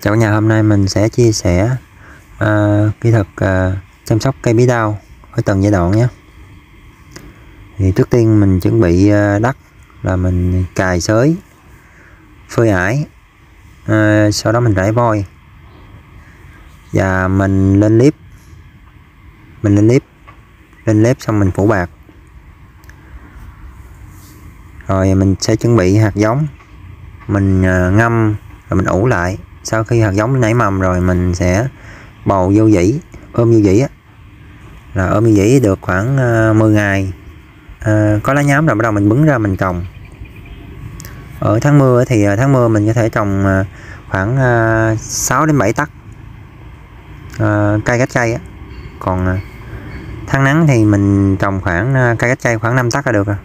Chào cả nhà, hôm nay mình sẽ chia sẻ uh, kỹ thuật uh, chăm sóc cây bí đao ở từng giai đoạn nhé. Thì trước tiên mình chuẩn bị uh, đất là mình cài xới, phơi ải, uh, sau đó mình rải vôi và mình lên liếp, mình lên liếp, lên liếp xong mình phủ bạc. Rồi mình sẽ chuẩn bị hạt giống, mình uh, ngâm rồi mình ủ lại sau khi hạt giống nảy mầm rồi mình sẽ bầu vô dĩ ôm vô dĩ á. Là ôm vô dĩ được khoảng ờ, uh, 10 ngày. Uh, có lá nhám rồi bắt đầu mình bứng ra mình trồng. Ở tháng mưa thì ờ, tháng mưa mình có thể trồng khoảng 6 đến 7 tắc cây cách cây á. Còn tháng nắng thì mình trồng khoảng cây cách cây khoảng 5 tắc là được rồi.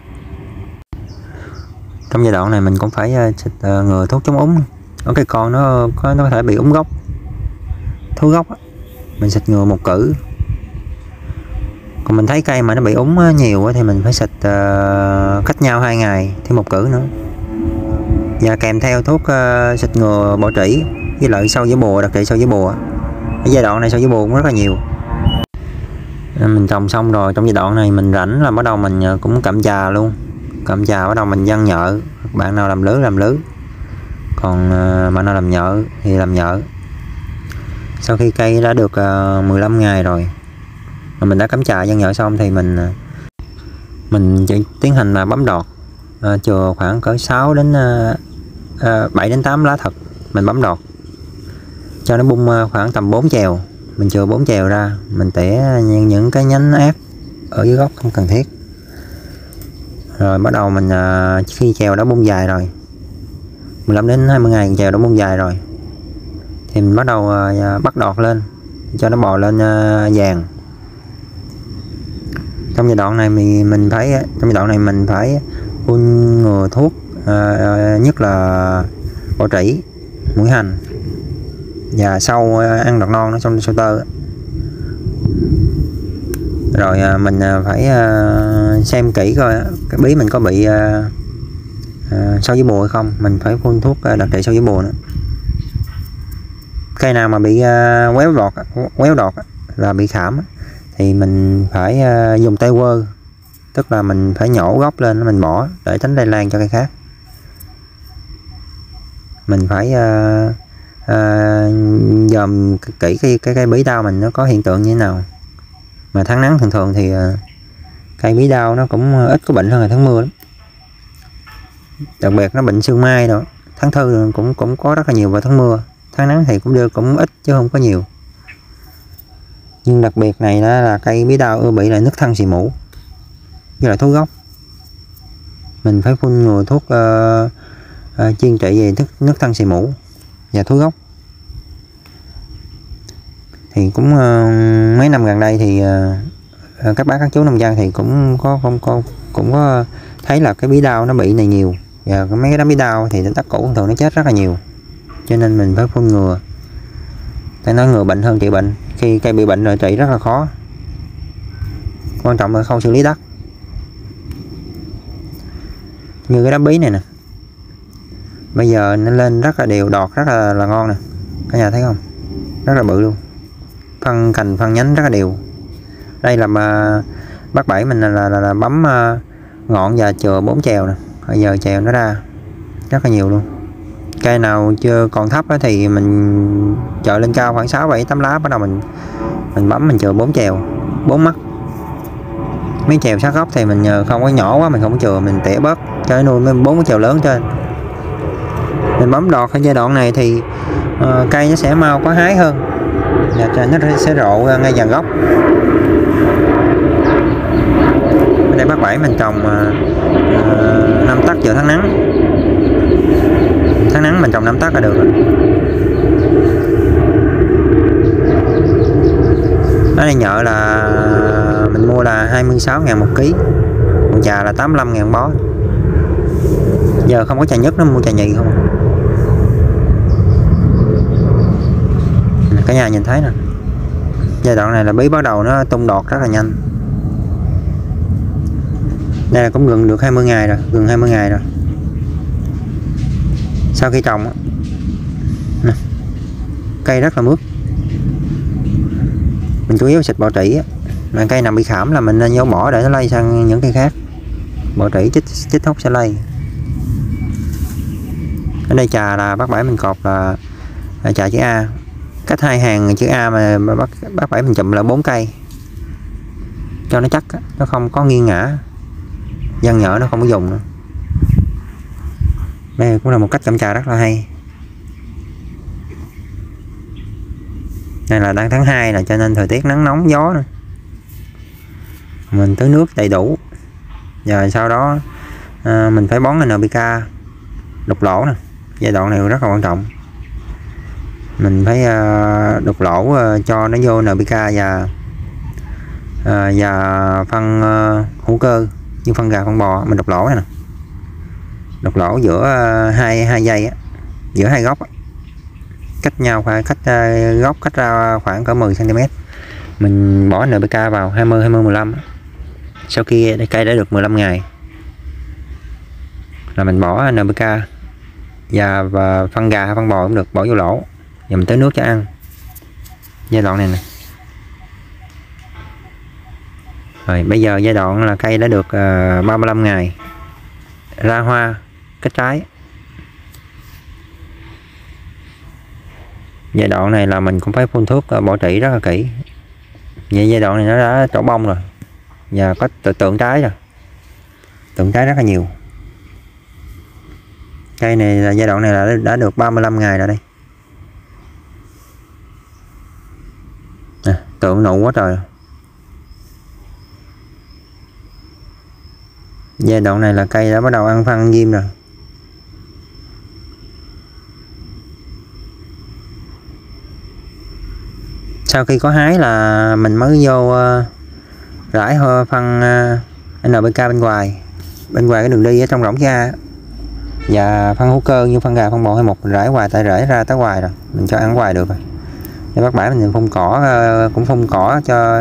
Trong giai đoạn này mình cũng phải xịt uh, ngừa thuốc chống úng ở cây con nó có nó có thể bị úng gốc. Thối gốc mình xịt ngừa một cử. Còn mình thấy cây mà nó bị úng ờ, nhiều thì mình phải xịt uh, cách nhau hai ngày thêm một cử nữa. Và kèm theo thuốc uh, xịt ngừa bỏ trĩ với lợi sâu với bùa đặc trị sâu với bùa ở giai đoạn này sâu với bùa cũng rất là nhiều. Mình trồng xong rồi trong giai đoạn này mình rảnh là bắt đầu mình cũng cẩm trà luôn. Cẩm trà bắt đầu mình dân nhợ bạn nào làm lưới làm lưới còn ờ, mà nó làm nhợ thì làm nhợ sau khi cây đã được ờ, 15 ngày rồi mà mình đã cắm trại dân nhợ xong thì mình ờ, mình chỉ tiến hành là bấm đọt à, chừa khoảng cỡ 6 đến à, 7 đến 8 lá thật mình bấm đọt. Cho nó bung khoảng tầm 4 chèo mình chừa 4 chèo ra mình tỉa những, những cái nhánh ép ở dưới gốc không cần thiết. Rồi bắt đầu mình uh, khi chèo đã bung dài rồi 15 đến 20 ngày chèo đã bông dài rồi. Thì mình bắt đầu ờ, bắt đọt lên, cho nó bò lên ờ, vàng. Trong giai đoạn này mình mình phải, trong giai đoạn này mình phải phun ngừa thuốc ờ, nhất là bọ trĩ, mũi hành. Và sâu ăn đọt non nó trong sâu tơ. Rồi mình phải xem kỹ coi cái bí mình có bị à, sâu với bùa hay không? Mình phải phun thuốc ờ, đặc trị sâu với bùa nữa. Cây nào mà bị uh, quéo đọt quéo đọt là bị khảm thì mình phải ờ, dùng tay quơ. Tức là mình phải nhổ gốc lên mình bỏ để tránh lây lan cho cây khác. Mình phải dòm kỹ cái cái cây bí đao mình nó có hiện tượng như thế nào. Mà tháng nắng thường thường thì cây bí đao nó cũng ít có bệnh hơn là tháng mưa lắm đặc biệt nó bệnh sương mai đó tháng thư cũng cũng có rất là nhiều vào tháng mưa tháng nắng thì cũng đưa cũng ít chứ không có nhiều. Nhưng đặc biệt này đó là cây bí đao ưa bị là nước thân xì mũ. Như là thuốc gốc. Mình phải phun ngừa thuốc uh, uh, chuyên trị về thức nước thân xì mũ và thuốc gốc. Thì cũng uh, mấy năm gần đây thì uh, các bác các chú nông dân thì cũng có không có cũng có thấy là cái bí đao nó bị này nhiều. Dạ, và mấy cái đám bí đao thì đất cũ thường nó chết rất là nhiều. Cho nên mình phải phun ngừa. Ta nói ngừa bệnh hơn trị bệnh. Khi cây bị bệnh rồi trị rất là khó. Quan trọng là không xử lý đất. Như cái đám bí này nè. Bây giờ nó lên rất là đều đọt rất là, là ngon nè. Cả nhà thấy không? Rất là bự luôn. Phân cành phân nhánh rất là đều. Đây là mà bác bảy mình là, là, là, là bấm uh, ngọn và chừa bốn chèo nè bây giờ chèo nó ra. Rất là nhiều luôn. Cây nào chưa còn thấp thì mình chờ lên cao khoảng 6 7 8 lá bắt đầu mình mình bấm mình chờ bốn chèo bốn mắt. Mấy chèo sát gốc thì mình nhờ không có nhỏ quá mình không chừa mình tỉa bớt cho nuôi mấy bốn cái chèo lớn trên. Mình bấm đọt ở giai đoạn này thì uh, cây nó sẽ mau có hái hơn. Và nó sẽ rộ ngay dàn gốc. Ở đây bác bảy mình trồng uh, năm tắc giờ tháng nắng. Tháng nắng mình trồng năm tắc là được rồi. Này nhợ là mình mua là 26 ngàn một ký, còn trà là 85 ngàn bó. Giờ không có trà nhất nó mua trà nhì không à. cả nhà nhìn thấy nè. Giai đoạn này là bí bắt đầu nó tung đọt rất là nhanh đây là cũng gần được 20 ngày rồi gần 20 ngày rồi. Sau khi trồng cây rất là mướt. Mình chủ yếu xịt bọ trĩ mà cây nào bị khảm là mình nên nhổ bỏ để nó lây sang những cây khác. Bọ trĩ chích chích hút sẽ lây. Ở đây trà là bác bảy mình cột là, là trà chữ A. Cách hai hàng chữ A mà bác bác bảy mình chụm là bốn cây. Cho nó chắc nó không có nghiêng ngã dân nhở nó không có dùng nữa. Đây cũng là một cách chăm trà rất là hay. Đây là đang tháng 2 là cho nên thời tiết nắng nóng gió nữa. mình tưới nước đầy đủ. Rồi sau đó à, mình phải bón NPK đục lỗ nè. Giai đoạn này rất là quan trọng. Mình phải à, đục lỗ à, cho nó vô NPK và à, và phân à, hữu cơ như phân gà phân bò mình đục lỗ này nè. Đục lỗ giữa ờ, hai hai dây á, giữa hai góc á. cách nhau khoảng cách ờ, góc cách ra khoảng cỡ 10 cm mình bỏ NPK vào 20 20 15 sau khi cây đã được 15 ngày là mình bỏ NPK và, và phân gà phân bò cũng được bỏ vô lỗ. Và mình tới nước cho ăn. Giai đoạn này nè. Rồi bây giờ giai đoạn là cây đã được ờ, uh, 35 ngày. Ra hoa kết trái. Giai đoạn này là mình cũng phải phun thuốc uh, bỏ trĩ rất là kỹ. Vậy giai đoạn này nó đã trổ bông rồi và có tượng trái rồi. Tượng trái rất là nhiều. Cây này là giai đoạn này là đã được 35 ngày rồi đây. À, tượng nụ quá trời. Giai đoạn này là cây đã bắt đầu ăn phân diêm rồi. Sau khi có hái là mình mới vô ờ, rải phân ờ, NPK bên ngoài. Bên ngoài cái đường đi ở trong rỗng ra và phân hữu cơ như phân gà, phân bò hay một rải hoài, tại rễ ra tới hoài rồi. Mình cho ăn hoài được rồi. Để bác bãi mình phun cỏ ờ, cũng phun cỏ cho,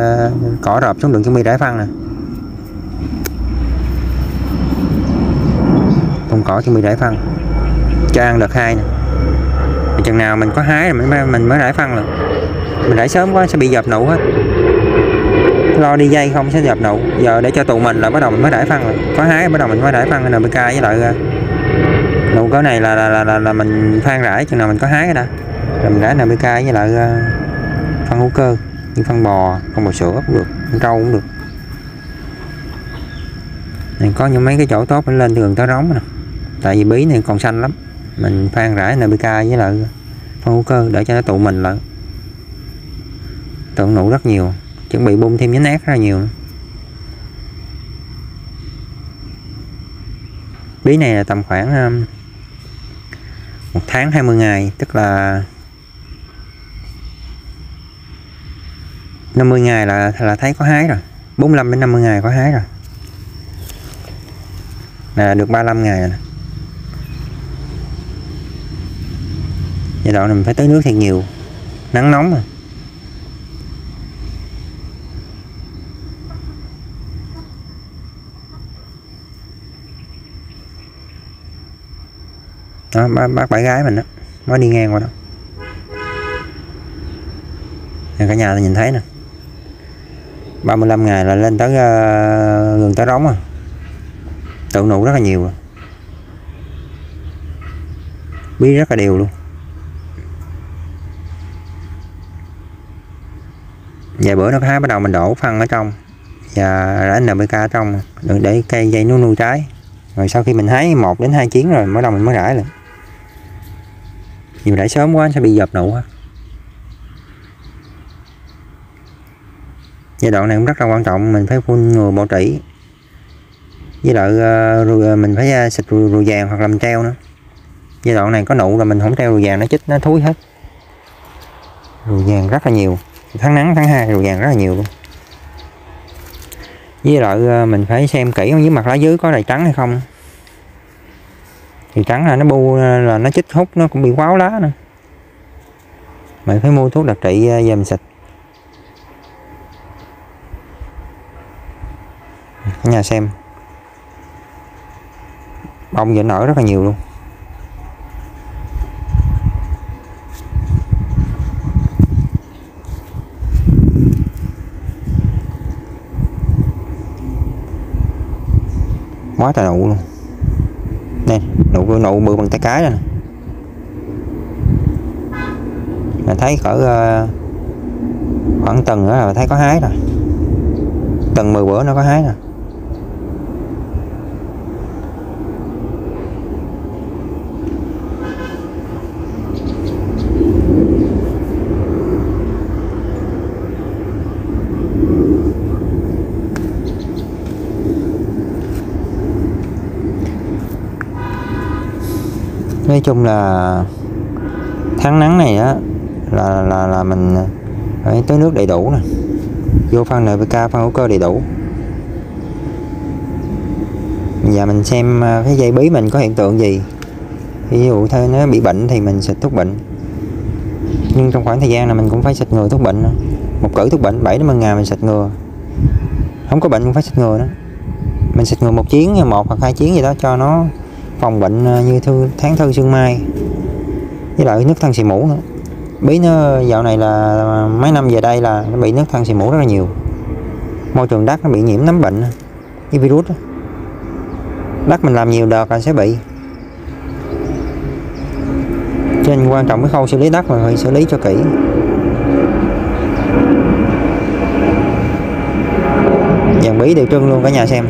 cỏ rộp xuống đường chuẩn bị rải phân nè. Cỏ chuẩn bị rải phân. Cho ăn đợt hai nè. Chừng nào mình có hái rồi mình mới, mình mới rải phân được mình rải sớm quá sẽ bị dập nụ hết. Lo đi dây không sẽ dập nụ. Giờ để cho tụ mình là bắt đầu mình mới rải phân rồi có hái bắt đầu mình mới rải phân NPK với lại ờ, nụ cỡ này là là, là, là, là mình phan rải chừng nào mình có hái cái đã. Rồi mình rải NPK với lại ờ, phân hữu cơ. Như phân bò phân bò sữa cũng được phân trâu cũng được. Này có những mấy cái chỗ tốt phải lên đường tới rống nè tại vì bí này còn xanh lắm. Mình phan rải NPK với lại phân hữu cơ để cho nó tụ mình lại. Tượng nụ rất nhiều. Chuẩn bị bung thêm nhánh ác ra nhiều bí này là tầm khoảng um, một tháng 20 ngày, tức là 50 ngày là là thấy có hái rồi. 45 đến 50 ngày có hái rồi. Là được 35 ngày rồi giai đoạn này mình phải tưới nước thật nhiều. Nắng nóng mà. Đó bác, bác bảy gái mình đó. Mới đi ngang qua đó. Nên cả nhà nhìn thấy nè. 35 ngày là lên tới uh, gần tới rống à. Tượng nụ rất là nhiều rồi. bí rất là đều luôn. Vài bữa nó hái bắt đầu mình đổ phân ở trong. Và rải NPK ở trong để cây dây nó nuôi trái. Rồi sau khi mình hái một đến hai chuyến rồi bắt đầu mình mới rải lại. Nhiều rải sớm quá sẽ bị dập nụ giai đoạn này cũng rất là quan trọng mình phải phun ngừa bọ trĩ. Với lại uh, mình phải uh, xịt rùi, rùi vàng hoặc làm treo nữa. Giai đoạn này có nụ là mình không treo rùi vàng nó chích nó thúi hết. Rùi vàng rất là nhiều tháng nắng, tháng 2 rồi vàng rất là nhiều luôn. Với lại ờ, mình phải xem kỹ dưới mặt lá dưới có đầy trắng hay không. Thì trắng là nó bu ờ, là nó chích hút, nó cũng bị quáo lá nữa. Mình phải mua thuốc đặc trị ờ, về mình xịt. Cả nhà xem. Bông giờ nở rất là nhiều luôn. Quá trời nụ luôn. Nè nụ nụ bự bằng tay cái rồi nè. Là thấy cỡ ờ, khoảng tuần nữa là thấy có hái rồi. Tuần 10 bữa nó có hái rồi nói chung là tháng nắng này á, là là là mình, phải tưới nước đầy đủ nè. Vô phân NPK phân hữu cơ đầy đủ. Giờ mình xem à, cái dây bí mình có hiện tượng gì. Ví dụ thôi nó bị bệnh thì mình xịt thuốc bệnh. Nhưng trong khoảng thời gian này mình cũng phải xịt ngừa thuốc bệnh một cử thuốc bệnh 7 đến 10 ngày mình xịt ngừa. Không có bệnh cũng phải xịt ngừa đó mình xịt ngừa một chuyến một hoặc hai chuyến gì đó cho nó phòng bệnh ờ, như thư, tháng thư sương mai, với lại nước thân xì mũ nữa. Bí nó ờ, dạo này là ờ, mấy năm về đây là nó bị nước thân xì mũ rất là nhiều. Môi trường đất nó bị nhiễm nấm bệnh với virus đó. đất mình làm nhiều đợt là sẽ bị. Cho nên quan trọng cái khâu xử lý đất mà phải xử lý cho kỹ. Dàn bí đều trưng luôn cả nhà xem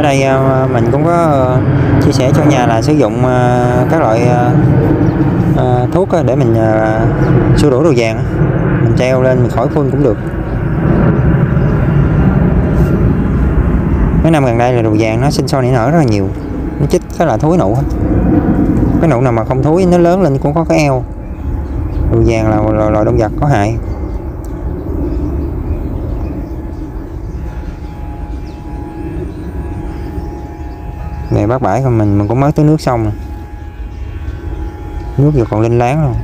ở đây ờ, mình cũng có ờ, Ờ, chia sẻ cho nhà là sử dụng ờ, các loại ờ, thuốc để mình xua đuổi đồ vàng mình treo lên, mình khỏi phun cũng được. Mấy năm gần đây là đồ vàng nó sinh sôi nảy nở rất là nhiều. Nó chích cái là thối nụ cái nụ nào mà không thối, nó lớn lên cũng có cái eo. Đồ vàng là loại loài động vật có hại. Này bác bãi của mình mình cũng mới tưới nước xong rồi. nước giờ còn linh láng luôn.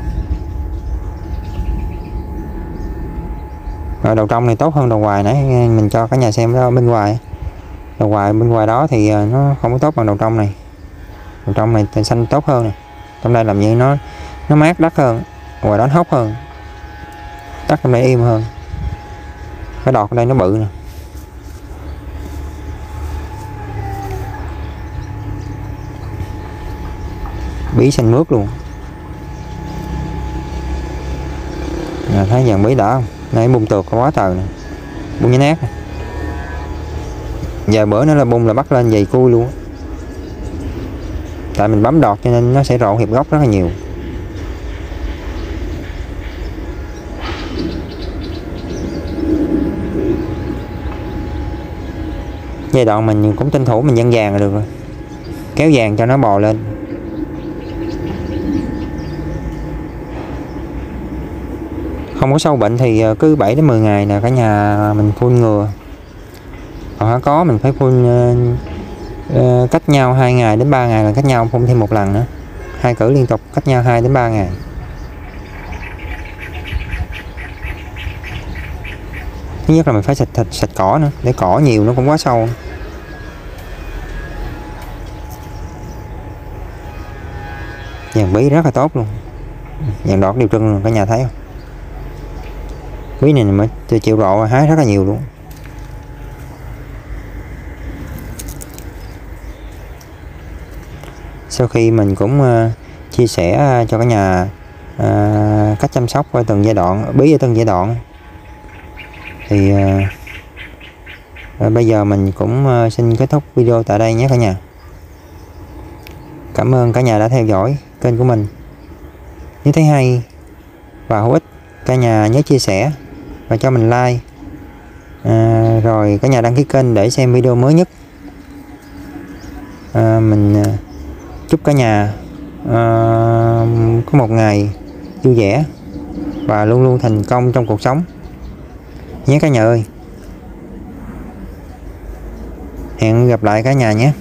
Rồi đầu trong này tốt hơn đầu ngoài nãy mình cho cả nhà xem đó, bên ngoài. Đầu ngoài, bên ngoài đó thì à, nó không có tốt bằng đầu trong này. Đầu trong này xanh tốt hơn này trong đây làm như nó nó mát đất hơn, ngoài đó nó hốc hơn. Đất trong đây im hơn. Cái đọt ở đây nó bự nè. Bí xanh mướt luôn. À, thấy dàn bí đã không? Nãy bung tược quá trời nè. Bung nhá nát giờ bữa nó là bung là bắt lên dày cui luôn tại mình bấm đọt cho nên nó sẽ rộ hiệp gốc rất là nhiều. Giai đoạn mình cũng tranh thủ mình nhân vàng là được rồi. Kéo vàng cho nó bò lên. Không có sâu bệnh thì ờ, cứ 7 đến 10 ngày là cả nhà mình phun ngừa. Còn có mình phải phun uh, cách nhau 2 ngày đến 3 ngày là cách nhau phun thêm một lần nữa. Hai cử liên tục cách nhau 2 đến 3 ngày. Thứ nhất là mình phải sạch thịt sạch cỏ nữa để cỏ nhiều nó cũng quá sâu. Dàn bí rất là tốt luôn. Dàn đọt điều trưng cả nhà thấy không? Quý này mới chịu rộ hái rất là nhiều luôn. Sau khi mình cũng uh, chia sẻ ờ, cho cả nhà uh, cách chăm sóc qua từng giai đoạn bí ở từng giai đoạn. Thì uh, bây giờ mình cũng uh, xin kết thúc video tại đây nhé cả nhà. Cảm ơn cả nhà đã theo dõi kênh của mình. Nếu thấy hay và hữu ích cả nhà nhớ chia sẻ và cho mình like. À, rồi cả nhà đăng ký kênh để xem video mới nhất. À, mình à, chúc cả nhà à, có một ngày vui vẻ và luôn luôn thành công trong cuộc sống. Nhé cả nhà ơi. Hẹn gặp lại cả nhà nhé.